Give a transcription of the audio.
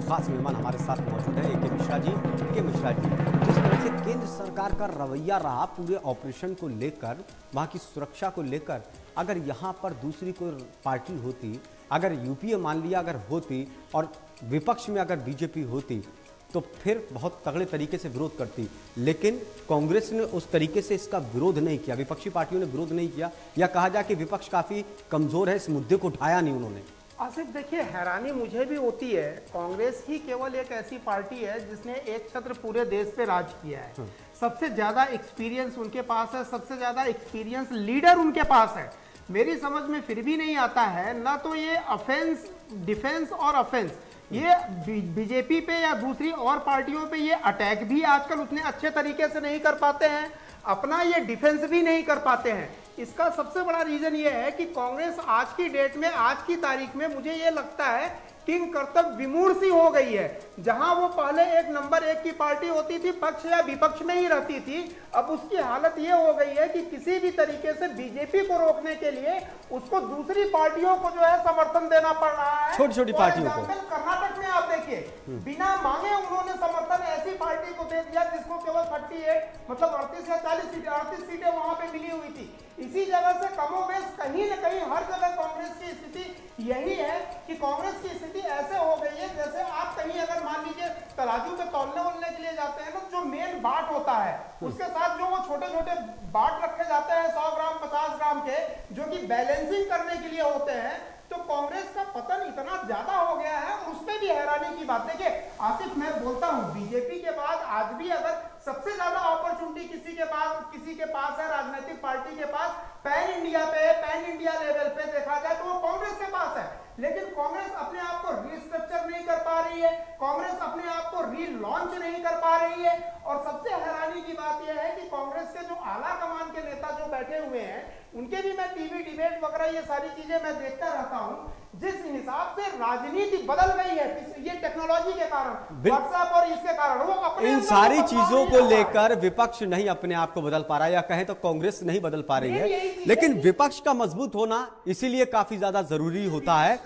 जो खास मेहमान हमारे साथ मौजूद है ए के मिश्रा जी के मिश्रा जी। जिस तरह से केंद्र सरकार का रवैया रहा, पूरे ऑपरेशन को लेकर, वहाँ की सुरक्षा को लेकर, अगर यहाँ पर दूसरी कोई पार्टी होती, अगर यूपीए मान लिया अगर होती, और विपक्ष में अगर बीजेपी होती तो फिर बहुत तगड़े तरीके से विरोध करती। लेकिन कांग्रेस ने उस तरीके से इसका विरोध नहीं किया, विपक्षी पार्टियों ने विरोध नहीं किया, या कहा जाए कि विपक्ष काफ़ी कमज़ोर है, इस मुद्दे को उठाया नहीं उन्होंने। आसिफ, देखिए, हैरानी मुझे भी होती है। कांग्रेस ही केवल एक ऐसी पार्टी है जिसने एक छत्र पूरे देश पे राज किया है। सबसे ज़्यादा एक्सपीरियंस उनके पास है, सबसे ज़्यादा एक्सपीरियंस लीडर उनके पास है। मेरी समझ में फिर भी नहीं आता है, ना तो ये अफेंस डिफेंस और अफेंस ये बीजेपी पे या दूसरी और पार्टियों पे ये अटैक भी आजकल उतने अच्छे तरीके से नहीं कर पाते हैं। अपना ये डिफेंस भी नहीं कर पाते हैं। इसका सबसे बड़ा रीजन ये है कि कांग्रेस आज की डेट में आज की तारीख में मुझे ये लगता है किंग कर्तव्य विमूढ़ सी हो गई है। जहाँ वो पहले एक नंबर एक की पार्टी होती थी पक्ष या विपक्ष में ही रहती थी अब उसकी हालत ये हो गई है कि किसी भी तरीके से बीजेपी को रोकने के लिए उसको दूसरी पार्टियों को जो है समर्थन देना पड़ रहा है। छोटी छोटी पार्टियों को। देखिए, बिना मांगे उन्होंने समर्थन ऐसी पार्टी को दे दिया जिसको केवल थर्टी मतलब अड़तीस या चालीस सीटें, अड़तीस सीटें वहाँ पे मिली हुई थी। इसी जगह से कमोबेश कहीं न कहीं हर जगह कांग्रेस की स्थिति यही है कि कांग्रेस की स्थिति ऐसे हो गई है जैसे आप कहीं अगर मान लीजिए तराजू पे तोलने वोलने के लिए जाते हैं ना, जो मेन बाट होता है, उसके साथ जो वो छोटे छोटे बाट रखे जाते हैं सौ ग्राम, पचास ग्राम के, जो कि बैलेंसिंग करने के लिए होते हैं बात देखिए आसिफ, मैं बोलता हूँ, बीजेपी के बाद आज भी अगर सबसे ज़्यादा अपॉर्चुनिटी किसी के पास, किसी के पास है, राजनीतिक पार्टी के पास पैन इंडिया पे पैन इंडिया लेवल पे देखा जाए तो वो कांग्रेस के पास है। लेकिन कांग्रेस अपने आप को रिस्ट्रक्चर नहीं कर पा रही है, कांग्रेस अपने आप को रीलॉन्च नहीं कर पा रही है, और सबसे हैरानी की बात यह है कि कांग्रेस के जो आला कमान के नेता जो बैठे हुए हैं, उनके भी मैं टीवी डिबेट वगैरह ये सारी चीज़ें मैं देखता रहता हूँ जिस हिसाब से राजनीति बदल गई है ये टेक्नोलॉजी के कारण व्हाट्सएप और इसके कारण वो अपने इन सारी चीज़ों को लेकर विपक्ष नहीं अपने आप को बदल पा रहा है। या कहें तो कांग्रेस नहीं बदल पा रही है। लेकिन विपक्ष का मज़बूत होना इसीलिए काफ़ी ज़्यादा ज़रूरी होता है।